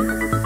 Bye.